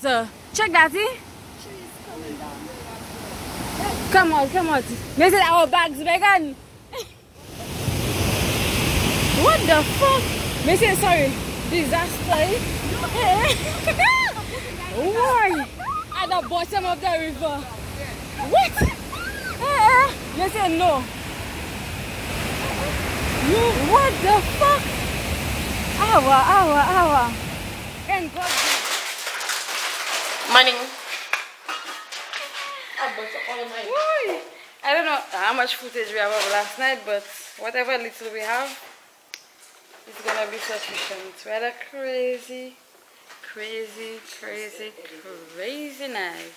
Check that, see? Come on, come on. They said our bags vegan. what the fuck? They said sorry. Disaster. Eh? Why? At the bottom of the river. What? Eh, eh. They said no. You, what the fuck? Awa, awa, awa. And God. Morning. Why? I don't know how much footage we have of last night, but whatever little we have, it's gonna be sufficient. We had a crazy, crazy, crazy, crazy night.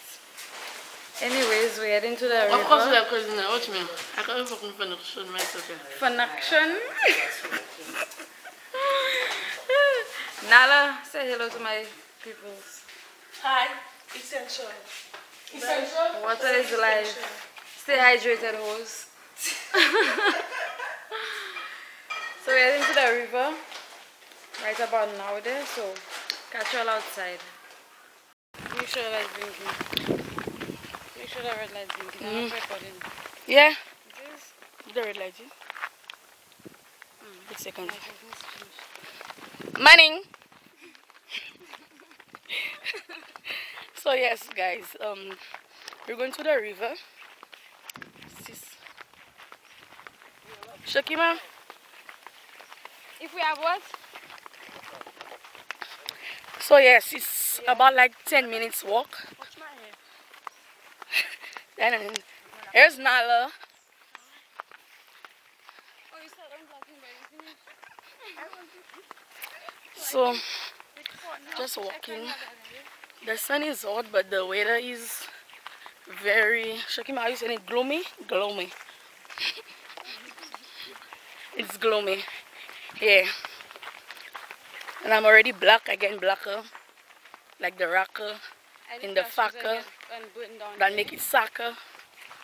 Anyways, we're heading to the Of course we river. are crazy now. Watch me. I can't fucking finish on myself here. Fun action. Nala, say hello to my peoples. Hi. Essential. Essential? Water is life. Stay hydrated, hoes. so we're heading to the river right about now there, so catch you all outside. Make sure the light's blinking. Make sure the red light's blinking. I'm not recording. Yeah. It is? The red light. eh? Wait a second. I think it's finished. Morning. so yes, guys, um, we're going to the river. Sis. Shakima, If we have what? so yes, it's about like 10 minutes walk. Watch my hair. Then here's Nala. Oh, you said unblocking, but you finished. So just walking. The sun is hot, but the weather is very. Shakima, are you saying it gloomy? Gloomy. it's gloomy. Yeah. And I'm already black, again blacker. Like the rocker In the fucker that make it sucker.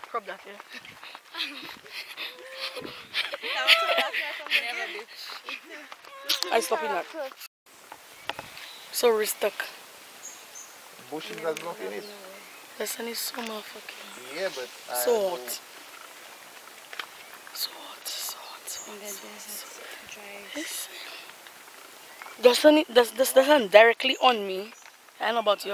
Crop that here. I stop in that. So we're stuck. Bushes has not finished. The sun is so motherfucking Yeah, but I so hot. So hot, so hot, so hot. So hot. a dry. Yes. The sun, the, the, the sun directly on me. I don't know about you,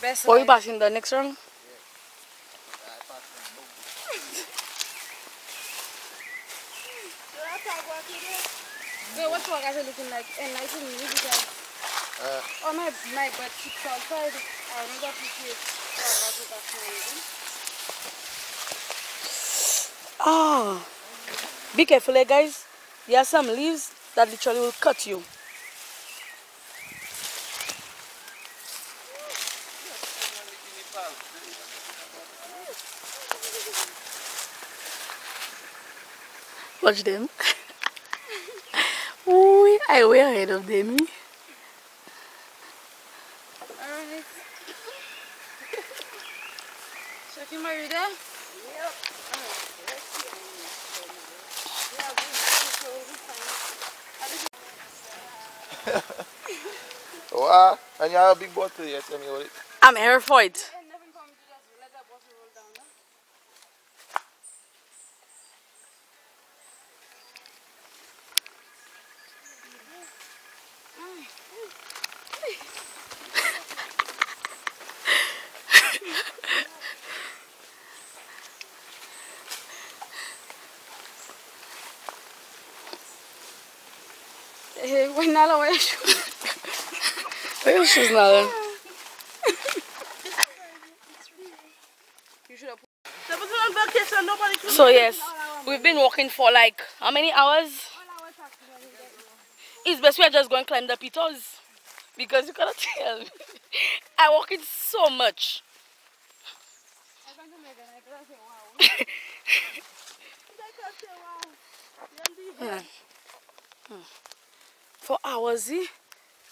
Best Are you passing the next round? So what's what guys are looking like enlighten me because Uh, oh my my butt cheeks outside. I don't appreciate what it actually Ah. Be careful, eh, guys. There are some leaves that literally will cut you. Watch them. Ooh, I way ahead of them. Alright. Shakima, are you there? wow. And you have a big bottle here. Tell me what it. I'm here for it. And nothing comes to just let that bottle roll down, no? Hey, when Nala, where you? Where your shoes now? You should have So yes, we've been walking for like how many hours? It's best we are just going to climb the pitos because you cannot tell. I walk it so much. Hmm. Hmm. For hours, eh?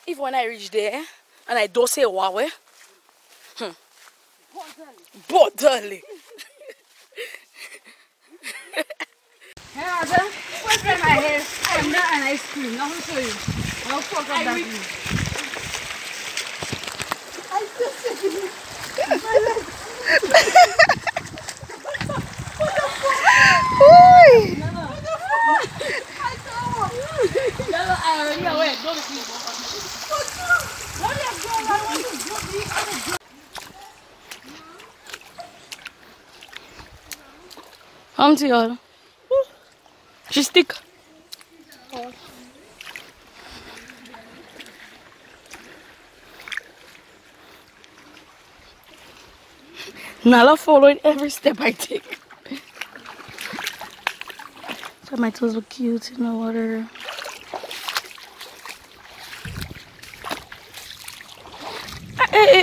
if when I reach there and I don't say wow, eh? Hmm. Bodily. Hey, Ada, what's in my hair? I'm not an ice cream. Now I'll show you. I'll fuck up that thing. Auntie, y'all. She stick. Nala following every step I take. My toes look cute in the water.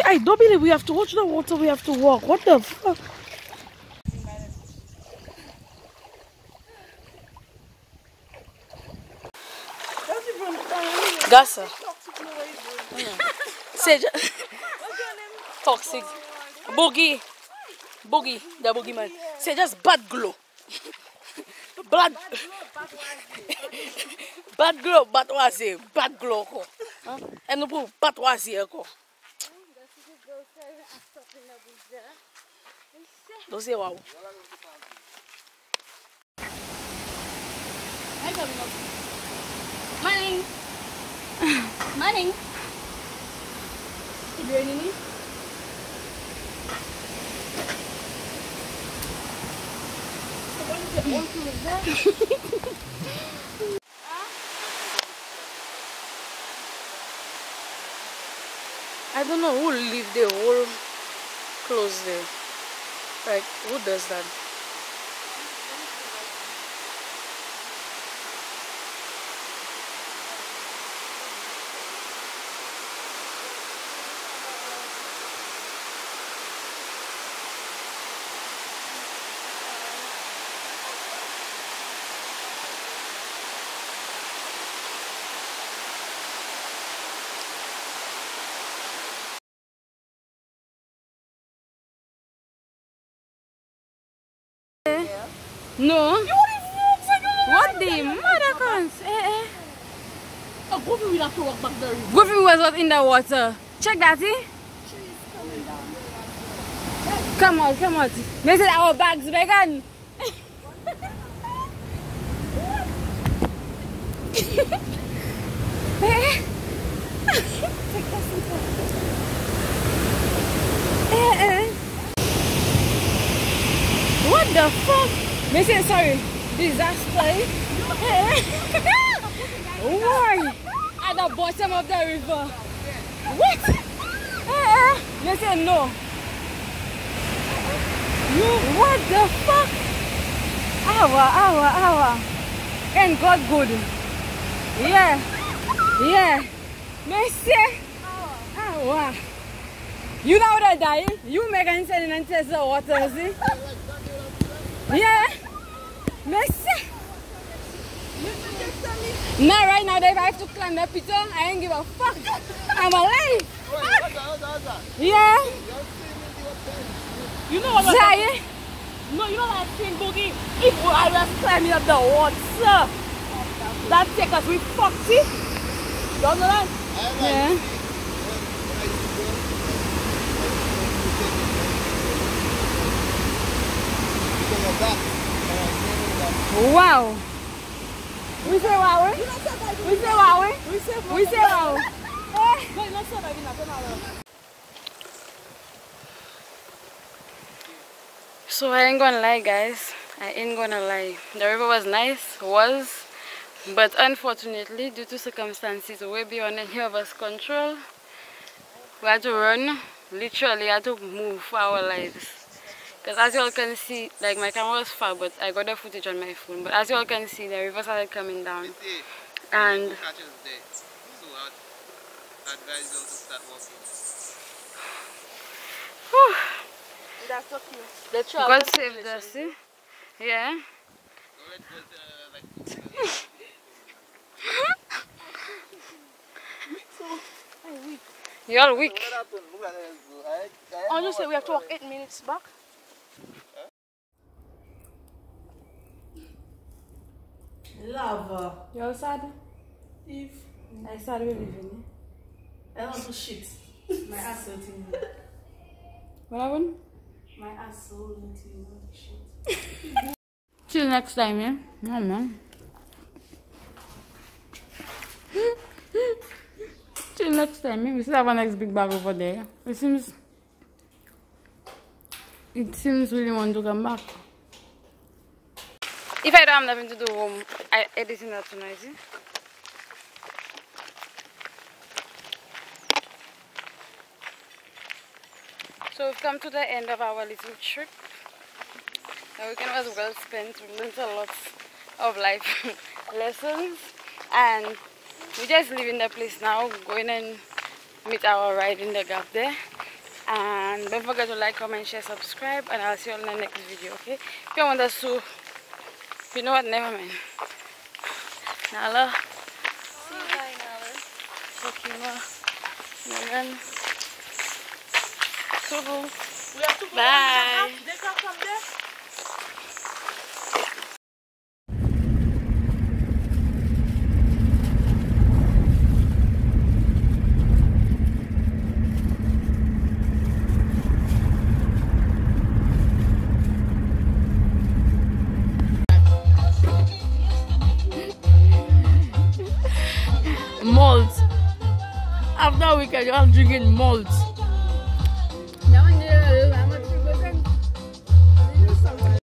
I, I, I don't believe we have to watch the water, we have to walk. What the fuck? Gasa. Say toxic. Boogie. Boogie. The boogie man. Say just bad glow. Bad. bad glow. Bad was it? Bad glow. Huh? And no po bad was it say wow. Morning. Morning. Joining me? I don't know who leave the whole clothes there. Like who does that? No. What the mother cons? Eh, eh. Oh, go we have to walk back the river. Goofy was what in the water. Check that, eh? Come out, come out. They said our bags vegan. Eh, eh, eh. What the fuck? They say sorry. Disaster. Why? At the bottom of the river. What? Eh. They say no. You, what the fuck? Awa, awa, awa. And God good. Yeah. Yeah. Say, awa. You know that dying? You make an incident and test the water, see? Yeah. Say. Now, right now, if I have to climb the picture, I ain't give a fuck. I'm alive. Yeah. You know what? Zion. No, you know what I'm saying, Boogie? If I was climbing up the water, that take us, we fucked it. You understand? Yeah. Wow. We say wow. We say wow. We say wow. Eh. So I ain't gonna lie guys, I ain't gonna lie. The river was nice, was, but unfortunately due to circumstances way beyond any of us control, we had to run, literally had to move for our lives. Because as you all can see, like my camera was far but I got the footage on my phone, but as you all can see the river started coming down. And advise you to start walking. That's okay. The God save us, see? Yeah. You're weak. Oh, you say we have to walk eight minutes back? Lava. You're sad? If I sad we living. I don't do shit. My ass hurting. What happened? My ass so hurting. Shit. Till next time, yeah? No, man. Till next time, yeah? We still have a next big bag over there. It seems... It seems really want to come back. If I don't have nothing to do home, uh, I editing that too noisy. So we've come to the end of our little trip. The weekend was well spent. We learned a lot of life lessons and we're just leaving the place now, going and meet our ride in the gap there. And don't forget to like, comment, share, subscribe, and I'll see you on the next video, okay? If you want us to, you know what, never mind. Nala, See you bye now. Fatima, Megan, Bye. Are drinking malt.